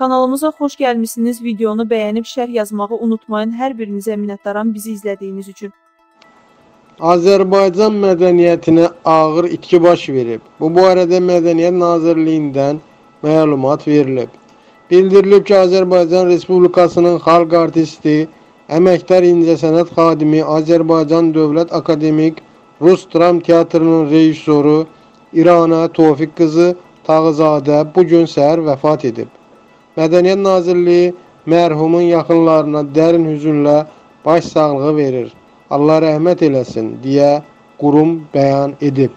Kanalımıza xoş gəlmisiniz. Videonu bəyənib şərh yazmağı unutmayın. Hər birinizə minnətdaram bizi izlədiyiniz üçün. Azərbaycan mədəniyyətinə ağır itki baş verib. Bu barədə Mədəniyyət Nazirliyindən məlumat verilib. Bildirilib ki, Azərbaycan Respublikasının xalq artisti, əməkdar incəsənət xadimi, Azərbaycan Dövlət Akademik Rus Dram Teatrının rejissoru İrana Tofiq qızı Tağızadə bu gün səhər vəfat edib. Mədəniyyət Nazirliyi mərhumun yaxınlarına dərin hüzünlə baş sağlığı verir. Allah rəhmət eləsin deyə qurum bəyan edib.